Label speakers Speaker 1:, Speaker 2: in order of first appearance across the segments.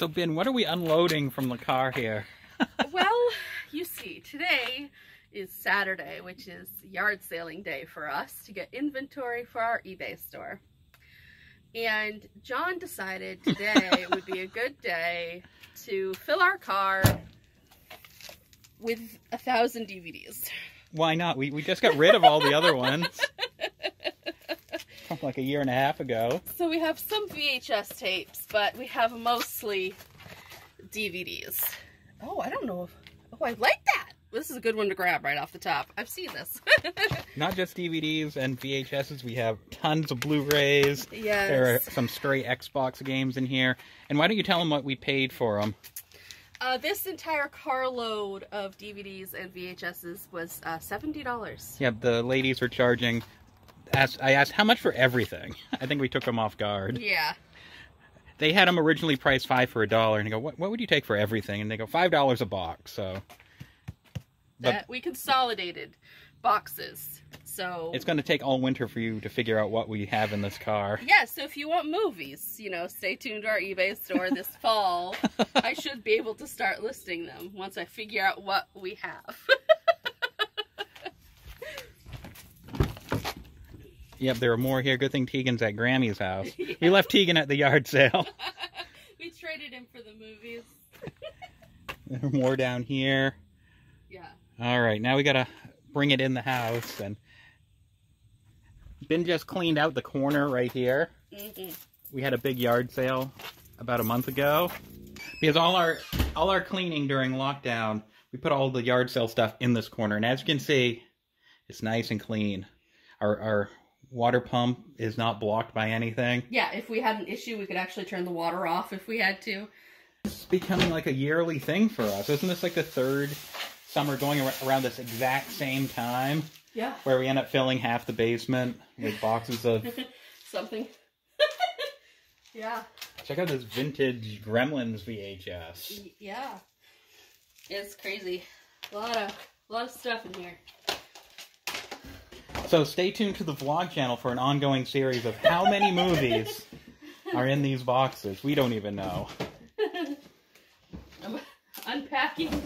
Speaker 1: So, Ben, what are we unloading from the car here?
Speaker 2: well, you see, today is Saturday, which is yard sailing day for us to get inventory for our eBay store. And John decided today would be a good day to fill our car with a thousand DVDs.
Speaker 1: Why not? We, we just got rid of all the other ones. From like a year and a half ago.
Speaker 2: So we have some VHS tapes, but we have mostly DVDs. Oh, I don't know. If, oh, I like that. This is a good one to grab right off the top. I've seen this.
Speaker 1: Not just DVDs and VHSs. We have tons of Blu-rays.
Speaker 2: Yes.
Speaker 1: There are some stray Xbox games in here. And why don't you tell them what we paid for them?
Speaker 2: Uh, this entire carload of DVDs and VHSs was uh, $70.
Speaker 1: Yeah, the ladies were charging. Asked, I asked how much for everything. I think we took them off guard.
Speaker 2: Yeah.
Speaker 1: They had them originally priced five for a dollar, and I go, what, what would you take for everything? And they go, five dollars a box. So
Speaker 2: that we consolidated boxes. So
Speaker 1: it's going to take all winter for you to figure out what we have in this car.
Speaker 2: Yeah, so if you want movies, you know, stay tuned to our eBay store this fall. I should be able to start listing them once I figure out what we have.
Speaker 1: yep, there are more here. Good thing Tegan's at Grammy's house. Yeah. We left Tegan at the yard sale.
Speaker 2: we traded him for the movies.
Speaker 1: there are more down here.
Speaker 2: Yeah.
Speaker 1: All right, now we got to bring it in the house and Ben just cleaned out the corner right here. Mm -hmm. We had a big yard sale about a month ago because all our all our cleaning during lockdown, we put all the yard sale stuff in this corner, and as you can see, it's nice and clean. Our our water pump is not blocked by anything.
Speaker 2: Yeah, if we had an issue, we could actually turn the water off if we had to.
Speaker 1: It's becoming like a yearly thing for us. Isn't this like the third summer going around this exact same time?
Speaker 2: Yeah.
Speaker 1: Where we end up filling half the basement with boxes of
Speaker 2: something. yeah.
Speaker 1: Check out this vintage Gremlins VHS.
Speaker 2: Yeah. It's crazy. A lot of a lot of stuff in here.
Speaker 1: So stay tuned to the vlog channel for an ongoing series of how many movies are in these boxes. We don't even know.
Speaker 2: I'm unpacking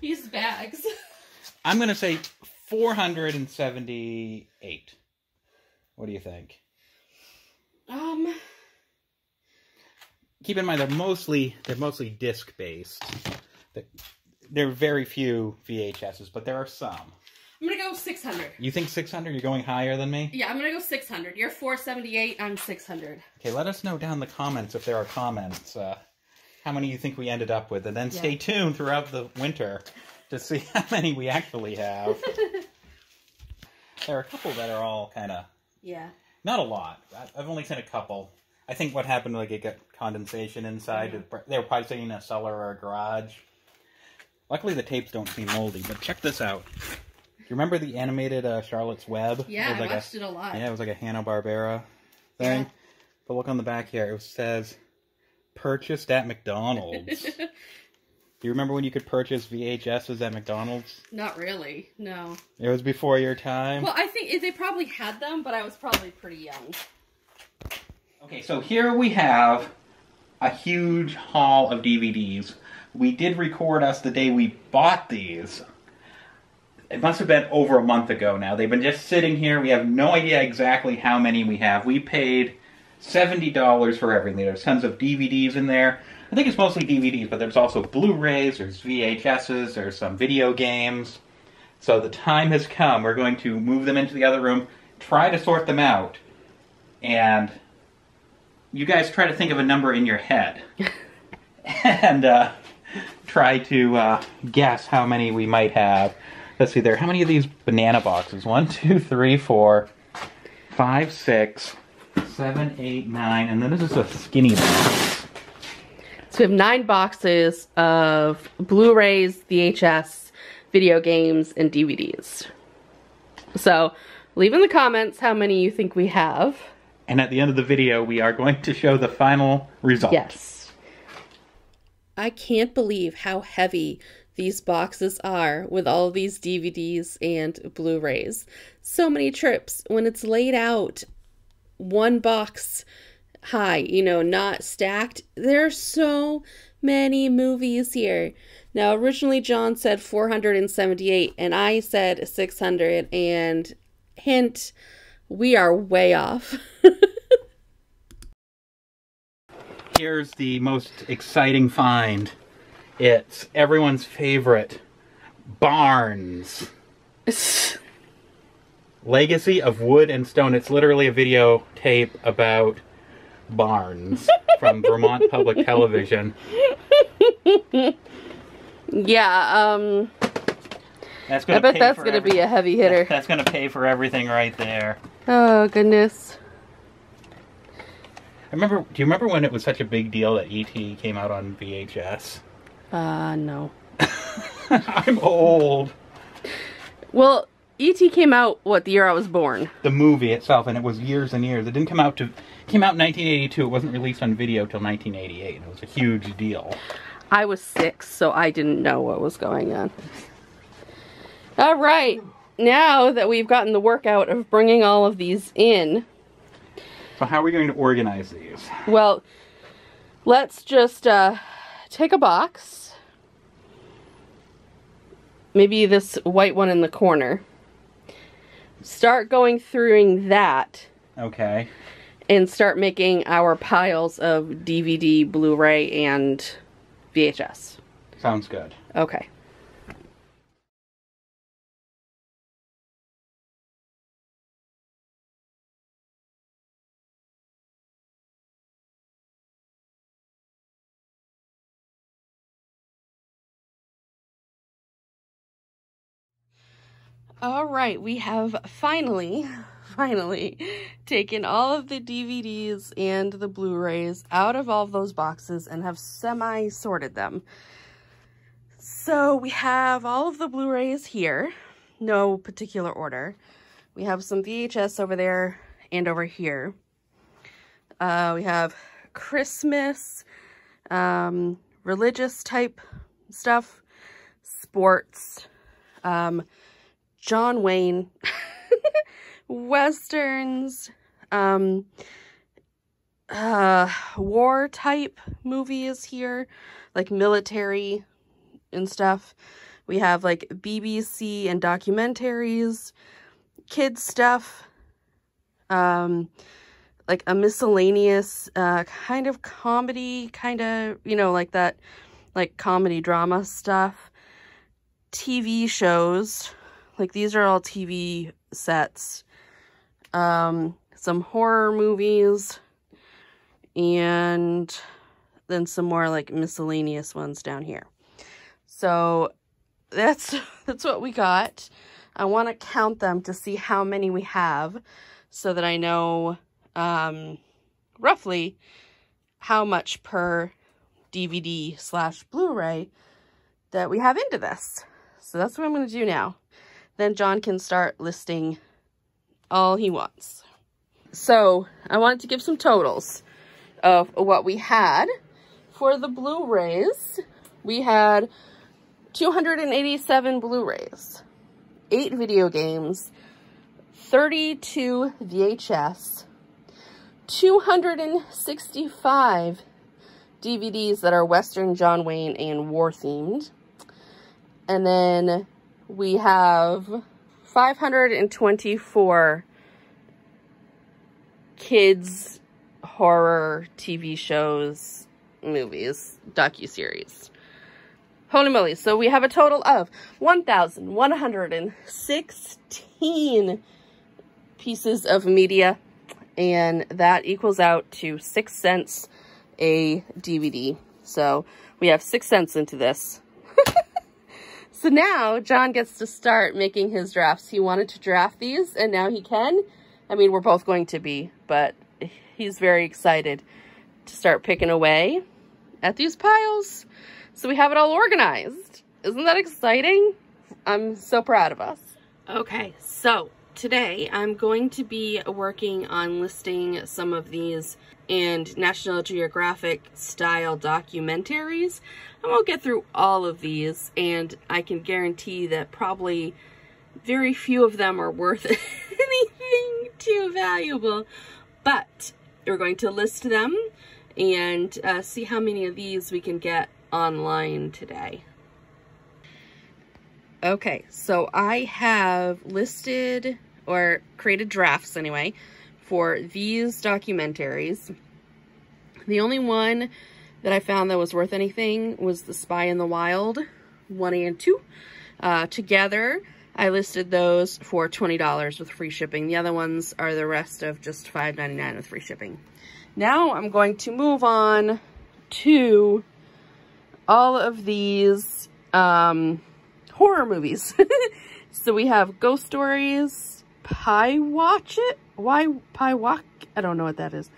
Speaker 2: these bags.
Speaker 1: I'm going to say 478. What do you think?
Speaker 2: Um
Speaker 1: keep in mind they're mostly they're mostly disc based. There are very few VHSs, but there are some.
Speaker 2: I'm gonna go 600.
Speaker 1: You think 600? You're going higher than me?
Speaker 2: Yeah, I'm gonna go 600. You're 478. I'm 600.
Speaker 1: Okay, let us know down in the comments if there are comments. Uh, how many you think we ended up with, and then yeah. stay tuned throughout the winter to see how many we actually have. there are a couple that are all kind of
Speaker 2: yeah,
Speaker 1: not a lot. I've only seen a couple. I think what happened like it got condensation inside. Mm-hmm. They were probably sitting in a cellar or a garage. Luckily, the tapes don't seem moldy. But check this out. Do you remember the animated uh, Charlotte's Web?
Speaker 2: Yeah,
Speaker 1: it
Speaker 2: like I watched a, it a lot.
Speaker 1: Yeah, it was like a Hanna Barbera thing. Yeah. But look on the back here. It says purchased at McDonald's. Do you remember when you could purchase VHSs at McDonald's?
Speaker 2: Not really, no.
Speaker 1: It was before your time?
Speaker 2: Well, I think they probably had them, but I was probably pretty young.
Speaker 1: Okay, so here we have a huge haul of DVDs. We did record us the day we bought these. It must have been over a month ago now. They've been just sitting here. We have no idea exactly how many we have. We paid $70 for everything. There's tons of DVDs in there. I think it's mostly DVDs, but there's also Blu-rays, there's VHSs, there's some video games. So the time has come. We're going to move them into the other room, try to sort them out, and you guys try to think of a number in your head. and uh, try to uh, guess how many we might have. Let's see there. How many of these banana boxes? One, two, three, four, five, six, seven, eight, nine, and then this is a skinny box.
Speaker 2: So we have nine boxes of Blu-rays, VHS, video games, and DVDs. So leave in the comments how many you think we have.
Speaker 1: And at the end of the video, we are going to show the final result.
Speaker 2: Yes. I can't believe how heavy these boxes are with all these DVDs and Blu-rays. So many trips when it's laid out one box high, you know, not stacked. They're so many movies here. Now, originally John said 478 and I said 600 and hint, we are way off.
Speaker 1: Here's the most exciting find. It's everyone's favorite Barns. Legacy of Wood and Stone. It's literally a video tape about barns from Vermont Public Television.
Speaker 2: yeah, um
Speaker 1: That's
Speaker 2: I
Speaker 1: gonna
Speaker 2: I
Speaker 1: bet
Speaker 2: that's going to be a heavy hitter.
Speaker 1: That's gonna pay for everything right there.
Speaker 2: Oh, goodness.
Speaker 1: I remember. Do you remember when it was such a big deal that ET came out on VHS?
Speaker 2: Uh, no.
Speaker 1: I'm old.
Speaker 2: Well, E.T. came out, what, the year I was born?
Speaker 1: The movie itself, and it was years and years. It didn't come out to came out in 1982. It wasn't released on video till 1988. and It was a huge deal.
Speaker 2: I was six, so I didn't know what was going on. All right. Now that we've gotten the workout of bringing all of these in,
Speaker 1: So how are we going to organize these?
Speaker 2: well, let's just uh, take a box. Maybe this white one in the corner. Start going through that
Speaker 1: Okay.
Speaker 2: and start making our piles of DVD, Blu-ray, and VHS.
Speaker 1: Sounds good.
Speaker 2: Okay. All right, we have finally, finally taken all of the DVDs and the Blu-rays out of all of those boxes and have semi-sorted them. So we have all of the Blu-rays here, no particular order. We have some VHS over there and over here. Uh, we have Christmas, um, religious type stuff, sports, um, John Wayne, westerns, um, uh, war type movies here, like military and stuff. We have like BBC and documentaries, kids stuff, um, like a miscellaneous uh, kind of comedy, kind of, you know, like that, like comedy drama stuff, TV shows, like these are all TV sets, um, some horror movies, and then some more like miscellaneous ones down here. So that's that's what we got. I want to count them to see how many we have so that I know um, roughly how much per DVD slash Blu-ray that we have into this. So that's what I'm going to do now. Then John can start listing all he wants. So I wanted to give some totals of what we had. For the Blu-rays, we had 287 Blu-rays, 8 video games, 32 VHS, 265 DVDs that are Western John Wayne and war themed. And then we have 524 kids horror TV shows, movies, docu-series. Holy moly. So we have a total of 1,116 pieces of media, and that equals out to six cents a DVD. So we have six cents into this. So now John gets to start making his drafts. He wanted to draft these, and now he can. I mean, we're both going to be, but he's very excited to start picking away at these piles. So we have it all organized. Isn't that exciting? I'm so proud of us. Okay, so today I'm going to be working on listing some of these and National Geographic style documentaries. I won't get through all of these and I can guarantee that probably very few of them are worth anything too valuable, but we're going to list them and uh, see how many of these we can get online today. Okay, so I have listed or created drafts anyway for these documentaries. The only one that I found that was worth anything was The Spy in the Wild 1 and 2. Uh, together, I listed those for $20 with free shipping. The other ones are the rest of just $5.99 with free shipping. Now I'm going to move on to all of these um, horror movies. so we have Ghost Stories, Pyewacket, Why Pie Walk, I don't know what that is.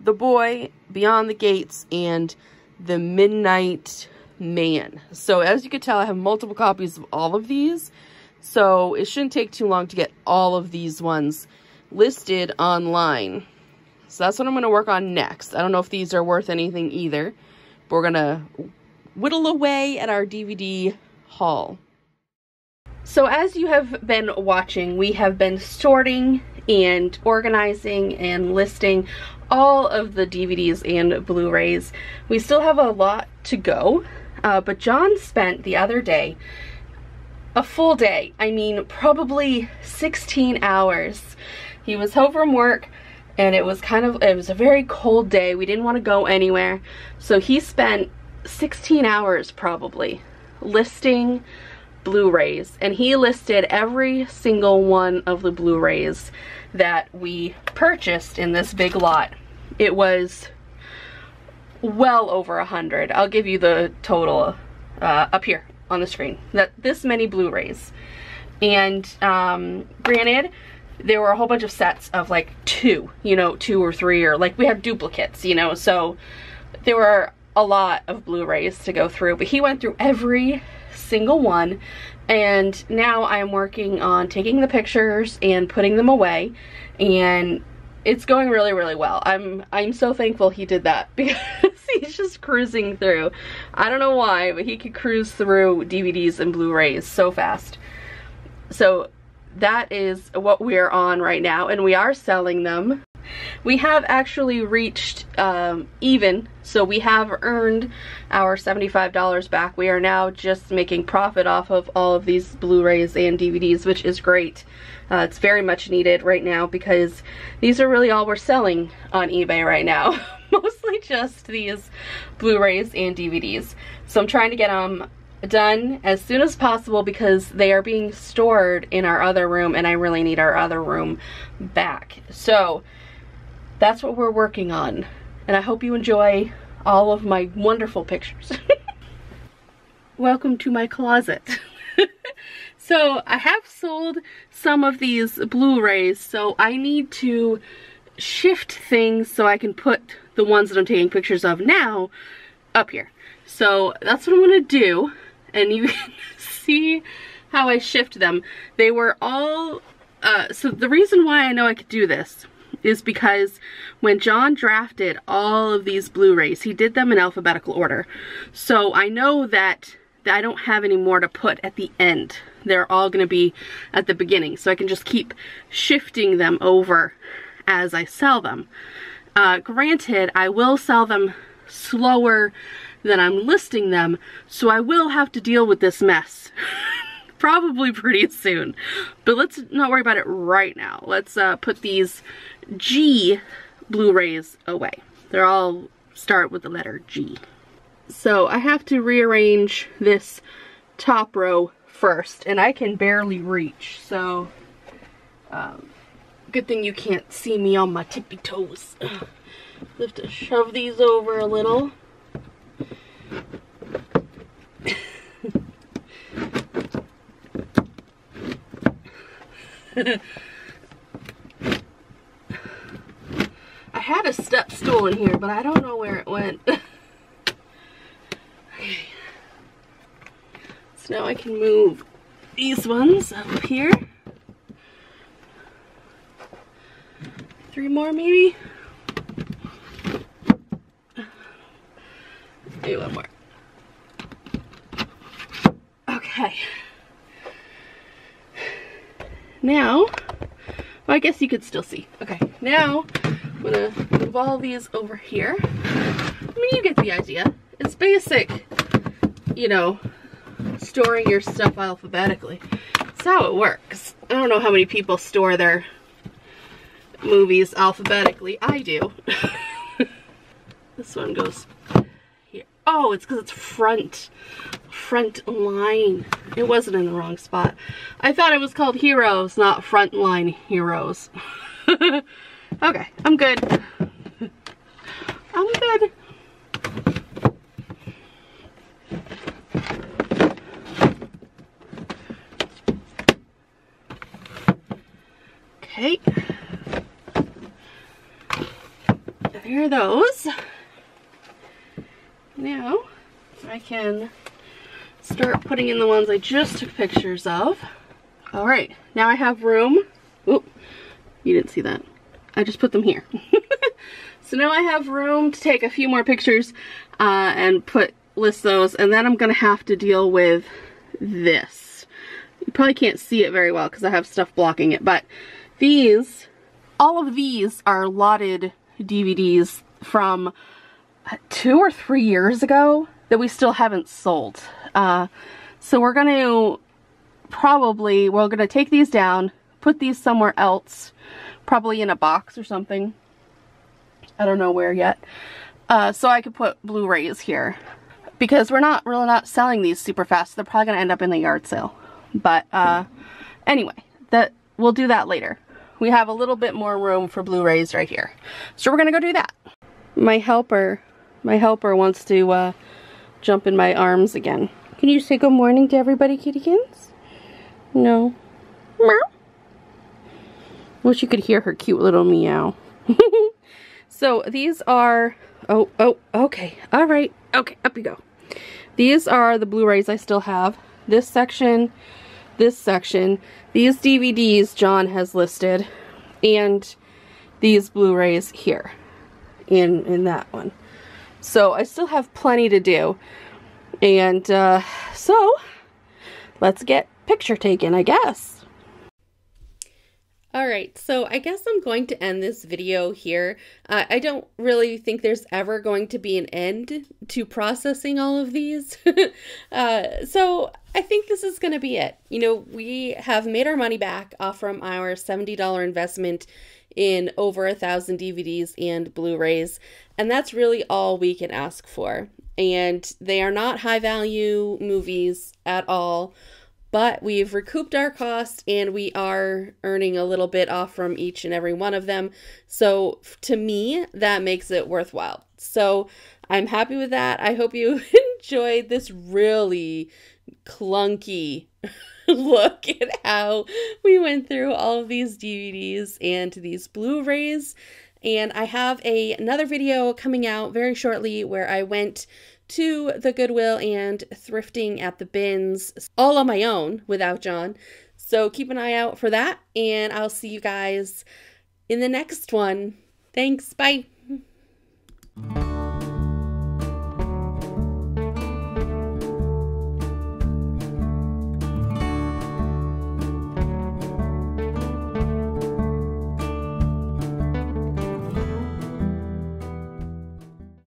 Speaker 2: The Boy, Beyond the Gates, and The Midnight Man. So as you can tell, I have multiple copies of all of these. So it shouldn't take too long to get all of these ones listed online. So that's what I'm going to work on next. I don't know if these are worth anything either. But we're going to whittle away at our DVD haul. So as you have been watching, we have been sorting and organizing and listing all of the DVDs and Blu-rays. We still have a lot to go, uh, but John spent the other day a full day. I mean, probably 16 hours. He was home from work and it was kind of, it was a very cold day. We didn't want to go anywhere. So he spent 16 hours probably listing Blu-rays and he listed every single one of the Blu-rays that we purchased in this big lot. It was well over a hundred. I'll give you the total uh, up here on the screen. That this many Blu-rays. And um, granted, there were a whole bunch of sets of like two, you know, two or three, or like we have duplicates, you know, so there were a lot of Blu-rays to go through, but he went through every single one and now I'm working on taking the pictures and putting them away and it's going really really well. I'm i'm so thankful he did that because he's just cruising through. I don't know why but he could cruise through dvds and blu-rays so fast. So that is what we're on right now and we are selling them we have actually reached um, even, so we have earned our $75 back. We are now just making profit off of all of these Blu-rays and DVDs, which is great. Uh, it's very much needed right now because these are really all we're selling on eBay right now. Mostly just these Blu-rays and DVDs. So I'm trying to get them done as soon as possible because they are being stored in our other room and I really need our other room back. So that's what we're working on. And I hope you enjoy all of my wonderful pictures. Welcome to my closet. so I have sold some of these Blu-rays, so I need to shift things so I can put the ones that I'm taking pictures of now up here. So that's what I'm gonna do, and you can see how I shift them. They were all, uh, so the reason why I know I could do this is because when John drafted all of these Blu-rays, he did them in alphabetical order. So I know that I don't have any more to put at the end. They're all going to be at the beginning. So I can just keep shifting them over as I sell them. Uh, granted, I will sell them slower than I'm listing them, so I will have to deal with this mess. Probably pretty soon. But let's not worry about it right now. Let's uh, put these G Blu-rays away. They're all start with the letter G. So I have to rearrange this top row first, and I can barely reach, so um, good thing you can't see me on my tippy toes. have to shove these over a little. had a step stool in here, but I don't know where it went. okay. So now I can move these ones up here. Three more maybe? Do one more. Okay. Now, well, I guess you could still see. Okay, now I'm gonna move all these over here. I mean, you get the idea. It's basic, you know, storing your stuff alphabetically. That's how it works. I don't know how many people store their movies alphabetically. I do. this one goes here. Oh, it's because it's front. Front line. It wasn't in the wrong spot. I thought it was called Heroes, not Frontline Heroes. okay, I'm good. I'm good. Okay. There are those. Now, I can start putting in the ones I just took pictures of. All right, now I have room. Oop, you didn't see that. I just put them here. so now I have room to take a few more pictures uh, and put list those, and then I'm gonna have to deal with this. You probably can't see it very well because I have stuff blocking it, but these, all of these are lotted DVDs from two or three years ago that we still haven't sold. Uh, so we're to probably, we're to take these down, put these somewhere else, probably in a box or something. I don't know where yet. Uh, so I could put Blu-rays here because we're not really not selling these super fast. So They're probably going to end up in the yard sale. But uh, anyway, that we'll do that later. We have a little bit more room for Blu-rays right here. So we're going to go do that. My helper, my helper wants to uh, jump in my arms again. Can you say good morning to everybody, kittykins? No. Meow. Wish you could hear her cute little meow. so these are, oh, oh, okay. All right. Okay, up you go. These are the Blu-rays I still have. This section, this section. These DVDs John has listed and these Blu-rays here in, in that one. So I still have plenty to do. And uh, so let's get picture taken, I guess. Alright, so I guess I'm going to end this video here. Uh, I don't really think there's ever going to be an end to processing all of these. uh, so I think this is going to be it. You know, we have made our money back off from our $70 investment in over a thousand DVDs and Blu-rays, and that's really all we can ask for. And they are not high value movies at all but we've recouped our cost and we are earning a little bit off from each and every one of them. So to me, that makes it worthwhile. So I'm happy with that. I hope you enjoyed this really clunky look at how we went through all of these DVDs and these Blu-rays. And I have a another video coming out very shortly where I went to the Goodwill and thrifting at the bins all on my own without John. So keep an eye out for that, and I'll see you guys in the next one. Thanks. Bye.